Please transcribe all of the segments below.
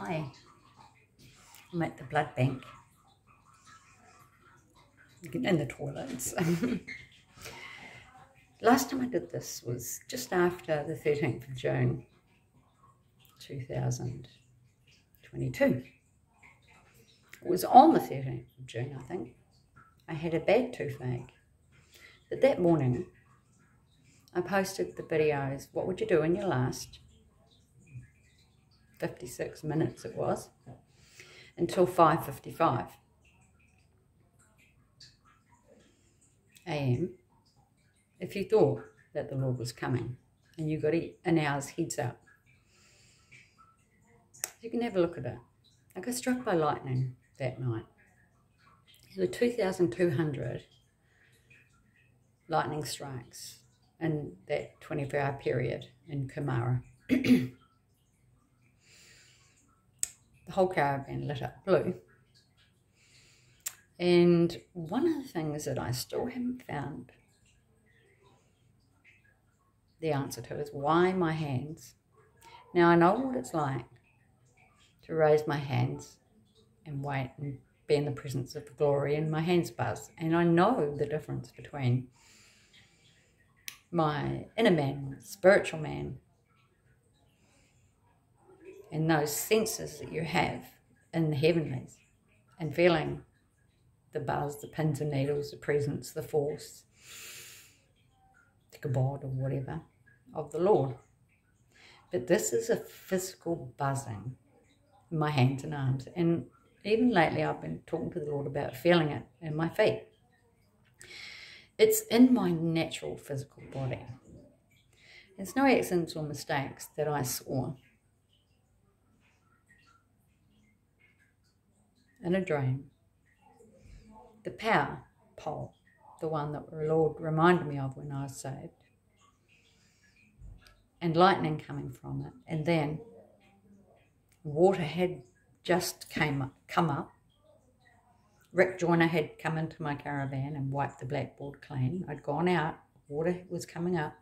Hi, I'm at the blood bank in the toilets. Last time I did this was just after the 13th of June 2022. It was on the 13th of June, I think. I had a bad toothache. But that morning, I posted the videos, what would you do in your last 56 minutes it was, until 5.55 a.m. if you thought that the Lord was coming and you got an hour's heads up. You can have a look at it. I got struck by lightning that night. There were 2,200 lightning strikes in that 24 hour period in Kumara. the whole caravan lit up blue. And one of the things that I still haven't found the answer to is why my hands. Now I know what it's like to raise my hands and wait and be in the presence of the glory and my hands buzz. And I know the difference between my inner man, spiritual man, and those senses that you have in the heavenlies and feeling the buzz, the pins and needles, the presence, the force, the kabod or whatever of the Lord. But this is a physical buzzing in my hands and arms. And even lately I've been talking to the Lord about feeling it in my feet. It's in my natural physical body. There's no accidents or mistakes that I saw in a dream. The power pole, the one that the Lord reminded me of when I was saved, and lightning coming from it, and then water had just came up, come up. Rick Joyner had come into my caravan and wiped the blackboard clean. I'd gone out, water was coming up,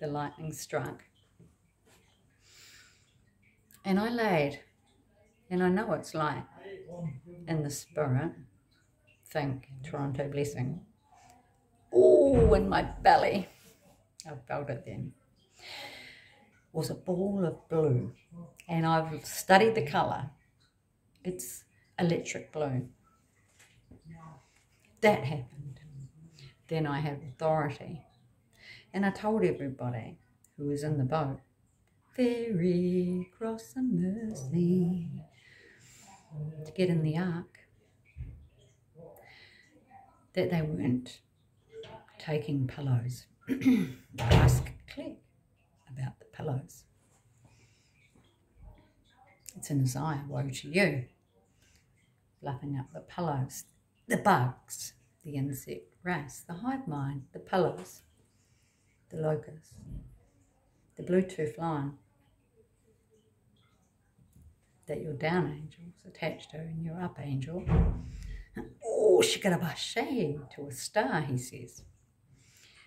the lightning struck. And I laid, and I know it's like in the spirit, think Toronto blessing. Oh, in my belly, I felt it then, was a ball of blue. And I've studied the colour. It's electric blue. That happened. Then I had authority. And I told everybody who was in the boat, Ferry cross the mercy to get in the ark that they weren't taking pillows. Ask Claire about the pillows. It's in Isaiah, woe to you, fluffing up the pillows, the bugs, the insect race, the hive mind, the pillows, the locusts, the Bluetooth line, that your down angel is attached to and your up angel. Oh, she got a shade to a star, he says.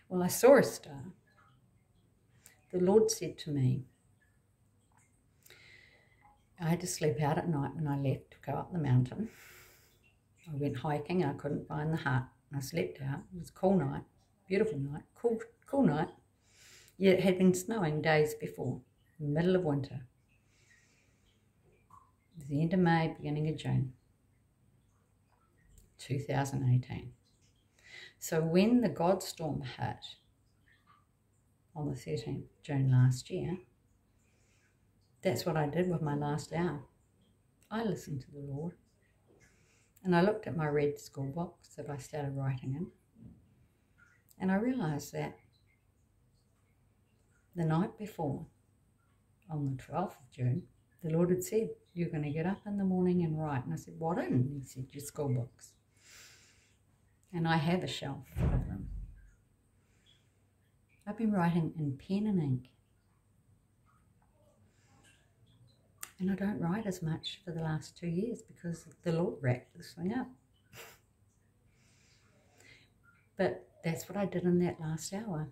Well, I saw a star. The Lord said to me, I had to sleep out at night when I left to go up the mountain. I went hiking I couldn't find the hut. I slept out. It was a cool night, beautiful night, cool, cool night. Yet it had been snowing days before, middle of winter the end of May, beginning of June 2018. So when the God storm hit on the 13th June last year, that's what I did with my last hour. I listened to the Lord and I looked at my red school box that I started writing in and I realised that the night before, on the 12th of June, the Lord had said, You're going to get up in the morning and write. And I said, What in? He said, Your school books. And I have a shelf of them. I've been writing in pen and ink. And I don't write as much for the last two years because the Lord wrapped this thing up. But that's what I did in that last hour.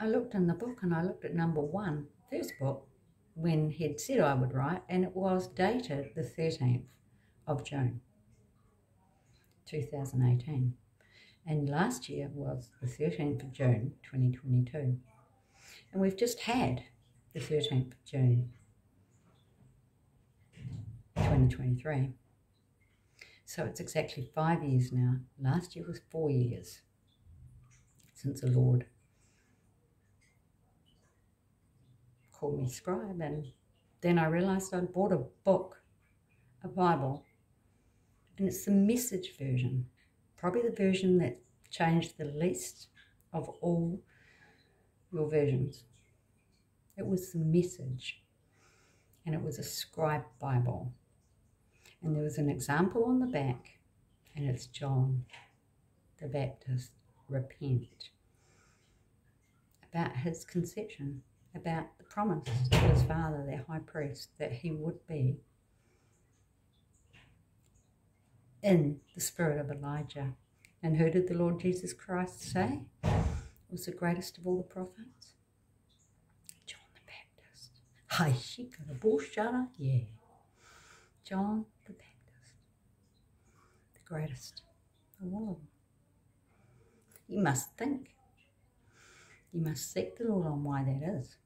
I looked in the book and I looked at number one first book when he'd said I would write, and it was dated the 13th of June 2018. And last year was the 13th of June 2022. And we've just had the 13th of June 2023. So it's exactly five years now. Last year was four years since the Lord called me scribe. And then I realized I'd bought a book, a Bible, and it's the message version, probably the version that changed the least of all your versions. It was the message, and it was a scribe Bible. And there was an example on the back, and it's John the Baptist, repent, about his conception about the promise to his father, their high priest, that he would be in the spirit of Elijah. And who did the Lord Jesus Christ say was the greatest of all the prophets? John the Baptist. Hi, Shikarabushara, yeah. John the Baptist, the greatest of all. You must think. You must seek the Lord on why that is.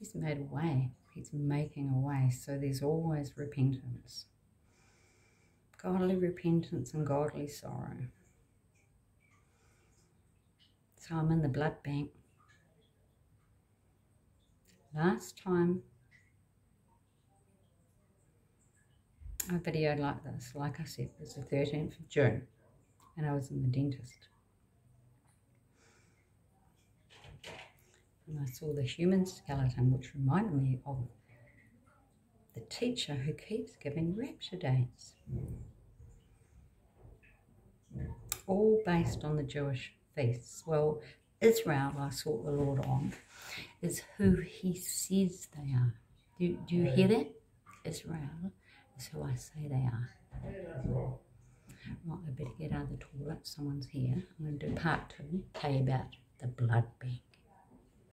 He's made a way. He's making a way. So there's always repentance. Godly repentance and godly sorrow. So I'm in the blood bank. Last time I videoed like this, like I said, it was the 13th of June and I was in the dentist. And I saw the human skeleton, which reminded me of the teacher who keeps giving rapture dates. All based on the Jewish feasts. Well, Israel, I sought the Lord on, is who he says they are. Do, do you hear that? Israel is who I say they are. Right, I better get out of the toilet. Someone's here. I'm going to do part two, tell you about the blood bank.